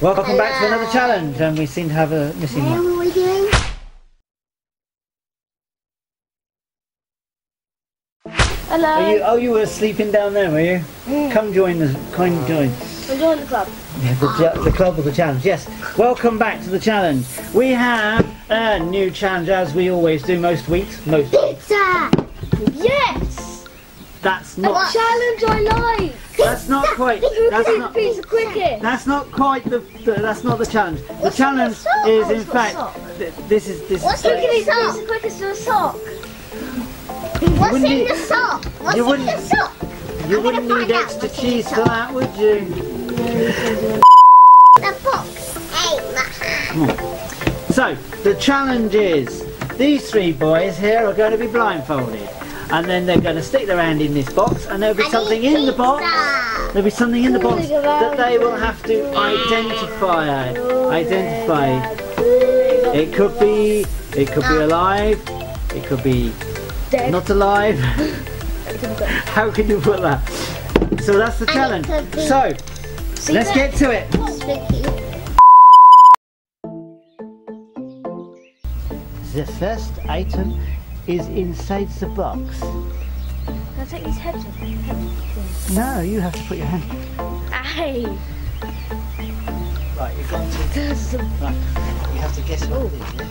Welcome back to another challenge, and we seem to have a missing What one. are we doing? Hello. Are you? Oh, you were sleeping down there, were you? Mm. Come join us. Come join. Joining the club. Yeah, the, the club of the challenge. Yes. Welcome back to the challenge. We have a new challenge, as we always do most weeks. Most. Pizza! Yes. That's not. not. challenge I like. That's not quite. That's not. the pizza quickest? That's not quite the, the. That's not the challenge. The What's challenge is, in fact, th- this is this. What's is in Who can eat the sock? pizza quickest with a sock? What's in need- the sock? What's you in the sock? You I'm wouldn't need extra what's in the cheese for that, would you? The fox ate my hand. So, the challenge is these three boys here are going to be blindfolded. And then they're going to stick their hand in this box, and there'll be I something need in the box. There'll be something in the box that they will have to identify. Identify. It could be, it could be alive. It could be Dead. not alive. How can you put that? So that's the challenge. So let's get to it. The first item is inside the box. Can I take these heads off? Head No, you have to put your hand. Aye. Right, you're going to. Right, you have to guess what Oh. it is. Yeah?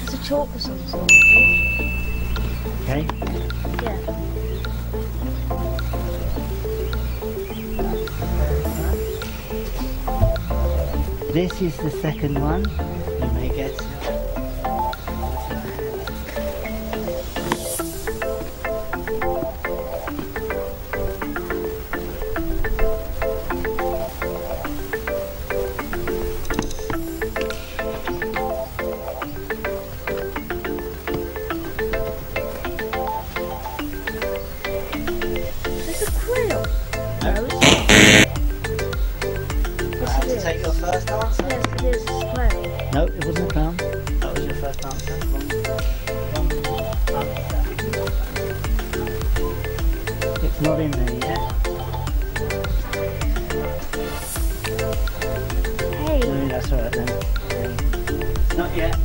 There's a chalk of some sort. Okay. Yeah. This is the second one. That's alright then. Not yet.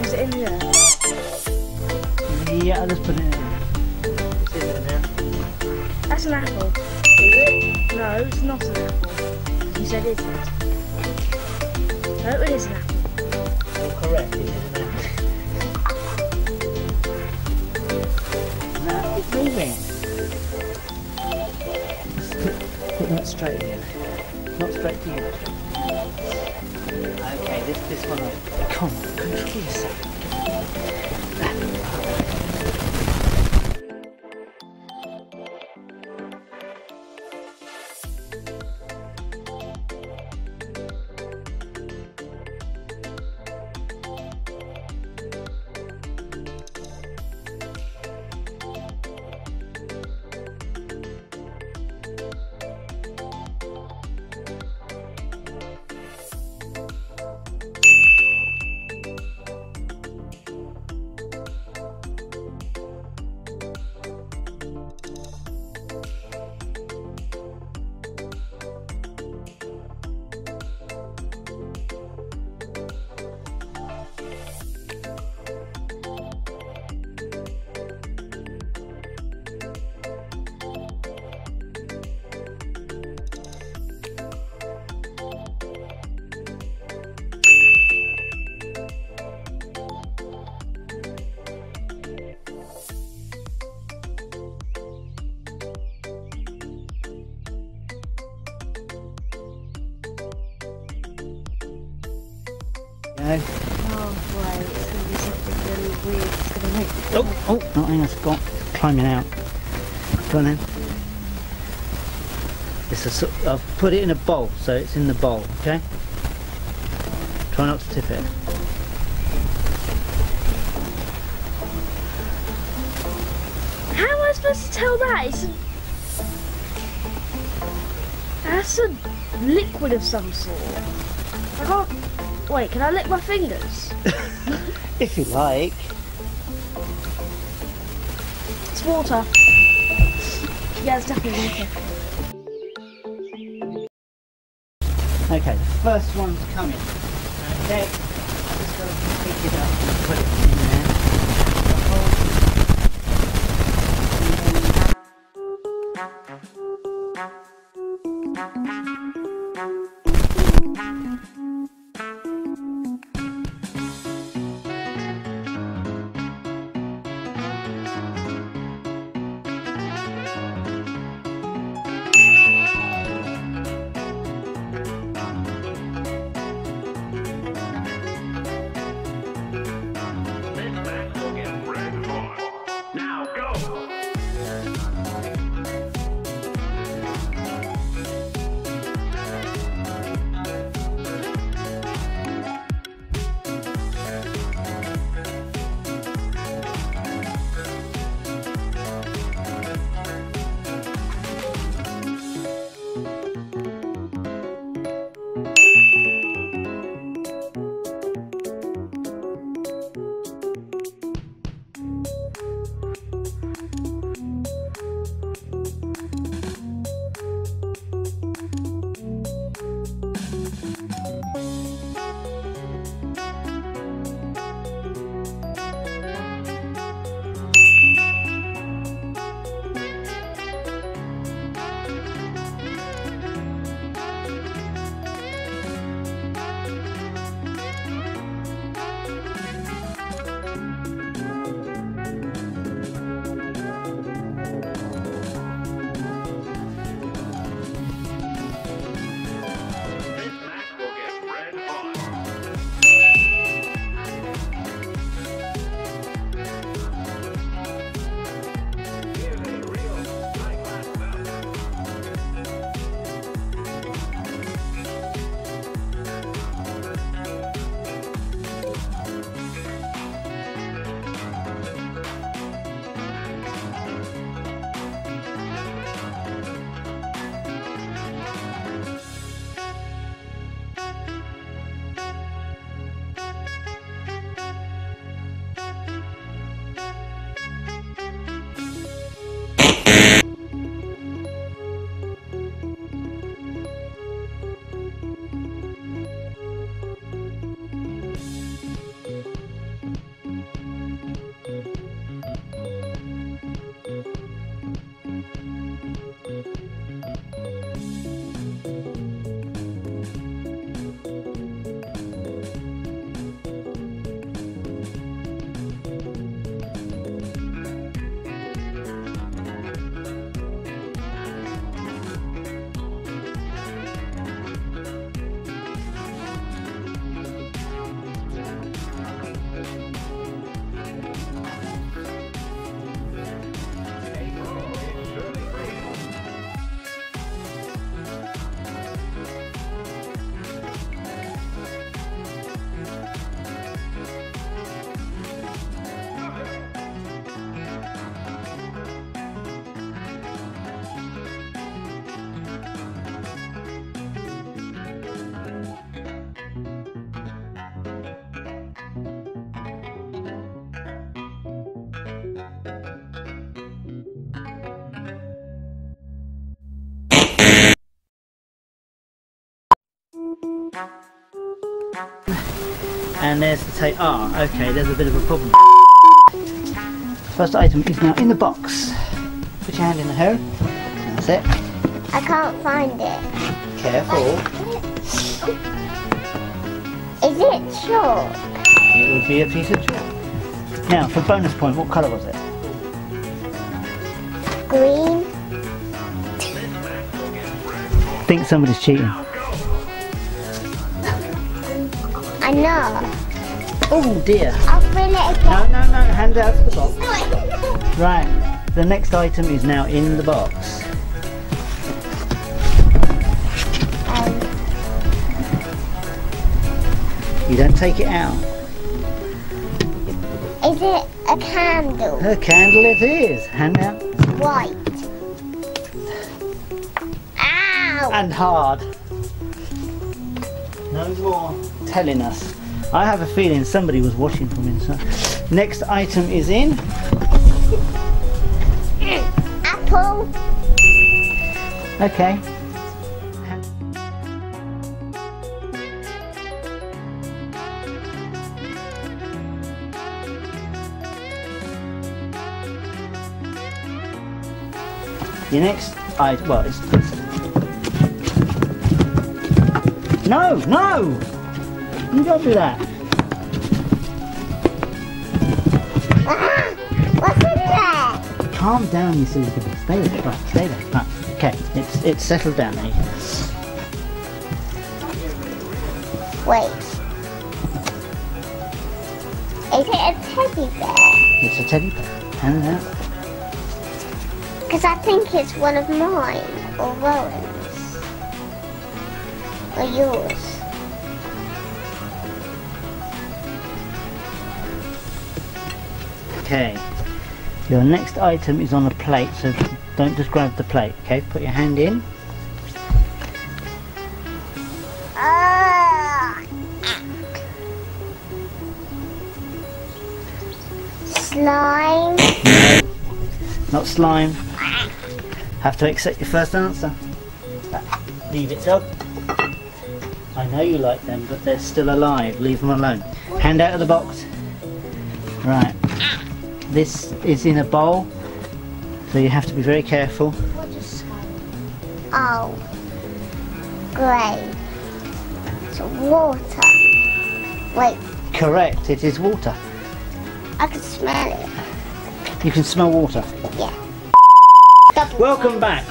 Is it in there? yeah, I'll just put it in. It's in there now. That's an apple. Is it? No, it's not an apple. You said it isn't. No, it is an apple. You're correct. It is an apple. Moving. Put, that straight again. Not straight to you. Okay, this this one. Come on, control yourself. Oh it's gonna be something really weird. It's gonna make. Oh, oh, no, hang on, Scott. Climbing out. Go on then. It's a, I've put it in a bowl, so it's in the bowl, okay? Try not to tip it. How am I supposed to tell that? It's a. That's a liquid of some sort. I can't. Wait, can I lick my fingers? If you like. It's water. Yeah, it's definitely water. Okay, first one's coming. Okay, I'm just going to pick it up And there's the tape. Ah, okay, there's a bit of a problem. First item is now in the box. Put your hand in the hole. That's it. I can't find it. Careful. Is it short? It would be a piece of chalk. Now, for bonus point, what colour was it? Green? think somebody's cheating. I know. Oh dear. I'll fill it No, again. no, no, no, hand out to the box. Right, the next item is now in the box. Um, You don't take it out. is it a candle? A candle it is. Hand out. White. Ow! And hard. No more telling us. I have a feeling somebody was watching from inside. Next item is in. Apple. Okay. Your next item, well, it's, it's no, no! You don't do that. What's in there? Calm down, you silly kid. Stay there, right, stay there. Right, okay, it's it's settled down now. Wait. Is it a teddy bear? It's a teddy bear. Hand it out. Because I think it's one of mine or Rowan's. Or yours. Okay. Your next item is on a plate, so don't just grab the plate, okay? Put your hand in. Slime. Not slime. Have to accept your first answer. Leave it, dog. I know you like them, but they're still alive. Leave them alone. Hand out of the box. Right. This is in a bowl, so you have to be very careful. What is? Oh. great. It's water. Wait, Correct, it is water. I can smell it. You can smell water. Yeah. Double Welcome back.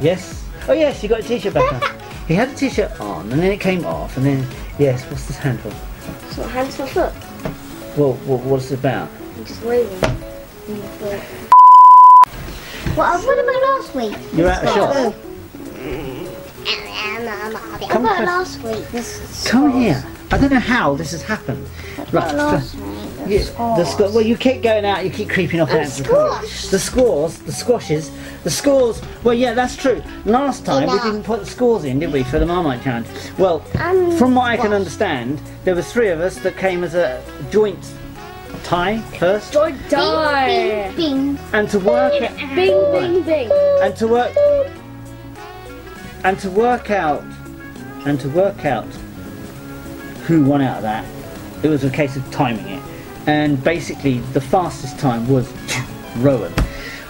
Yes. Oh yes, you got a t-shirt back on. He had a t-shirt on, and then it came off, and then yes. What's this handle? It's not hands for foot. Well, what, what's it about? I'm just waving. in the foot. What, what about last week? You're out of shot. What um, Come about last week? This Come here. I don't know how this has happened. Right. last so- week. Yeah, the squ- well, you keep going out. You keep creeping off out the squashed. The scores, the squashes, the scores. Well, yeah, that's true. Last time we didn't put the scores in, did we, for the Marmite challenge? Well, I'm from what I can understand, there were three of us that came as a joint tie first, Joint die. Bing, bing, and to work it, Bing, bing, bing. and to work and to work out and to work out who won out of that. It was a case of timing it. And basically the fastest time was Rowan.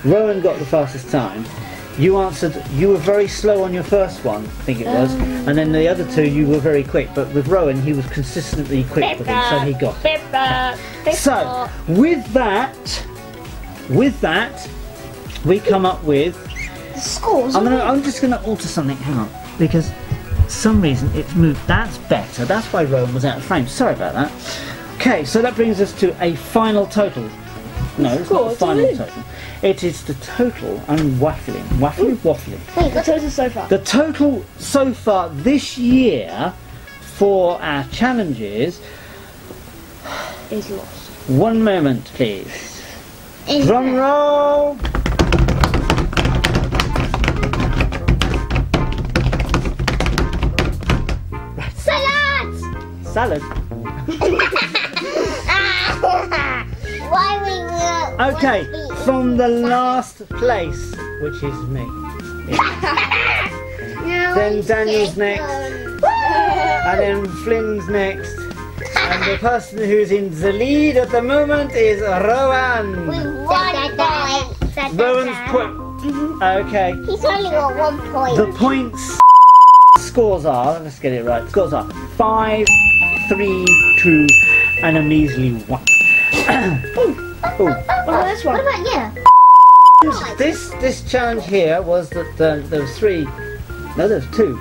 Rowan got the fastest time you answered you were very slow on your first one I think it was oh. and then the other two you were very quick but with Rowan he was consistently quick with them so he got it. Pepper. So with that with that we come up with the scores. I'm gonna. I'm just gonna alter something. Hang on, because some reason it's moved. That's better. That's why Rowan was out of frame. Sorry about that. Okay, so that brings us to a final total. No, it's not the final total. It is the total. I'm waffling, waffling, waffling. Wait, The total so far. The total so far this year for our challenges. is lost. One moment, please. is Drum roll. salad. Salad. Ah. Why we were Okay, won't be from the last place, which is me. No, Then Daniel's next. And then Flynn's next. And the person who's in the lead at the moment is we Rowan. won point. Rowan's point. Okay. He's only got one point. The points scores are, let's get it right, scores are five, three, two, and a measly 1. Ooh. What about this What one? about you? This this challenge here was that uh, there was three, no there was two,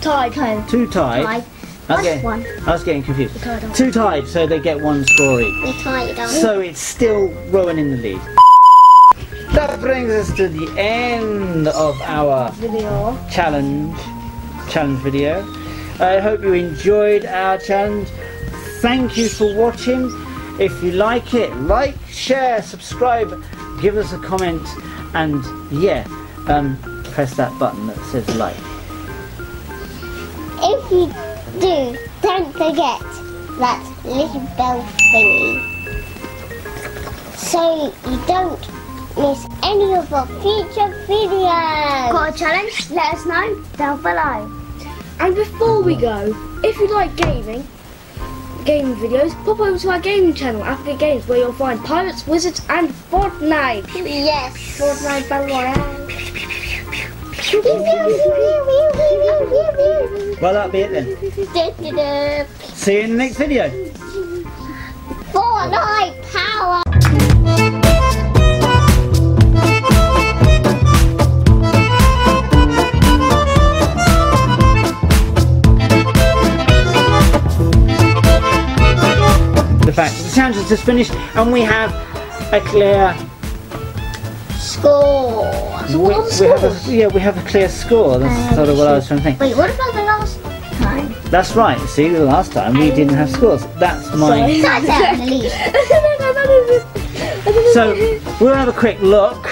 Tie. Tie. two tied. Tied. I was, getting, one? I was getting confused. tied. Two tied, so they get one score each. Tied. So it's still Rowan in the lead. That brings us to the end of our Video. challenge challenge video. I hope you enjoyed our challenge. Thank you for watching. If you like it, like, share, subscribe, give us a comment, and yeah, um, press that button that says like. If you do don't forget that little bell thingy. So you don't miss any of our future videos. Got a challenge? Let us know down below. And before we go, if you like gaming, gaming videos, pop over to our gaming channel, Applegate Games, where you'll find Pirates, Wizards, and Fortnite. Yes. Fortnite Battle Royale. Well, that'll be it then. See you in the next video. Fortnite The fact challenge has just finished and we have a clear Score. we, we have a, yeah we have a clear score. That's um, sort of what I was trying to think. Wait, what about the last time? That's right. See, the last time we didn't have scores. That's my. That's. So we'll have a quick look